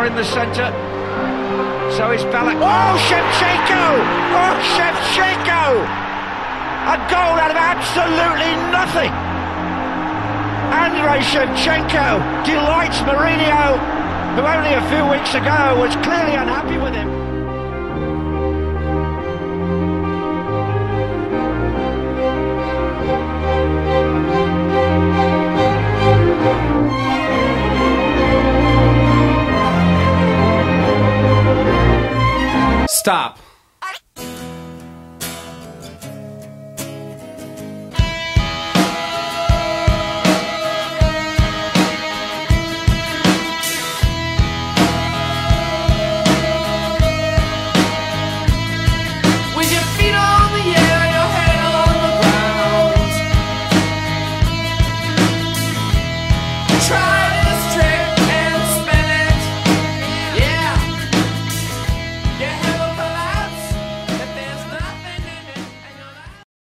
In the centre. So is Ballack. Oh, Shevchenko! Oh, Shevchenko! A goal out of absolutely nothing. Andriy Shevchenko delights Mourinho, who only a few weeks ago was clearly unhappy with him. Stop.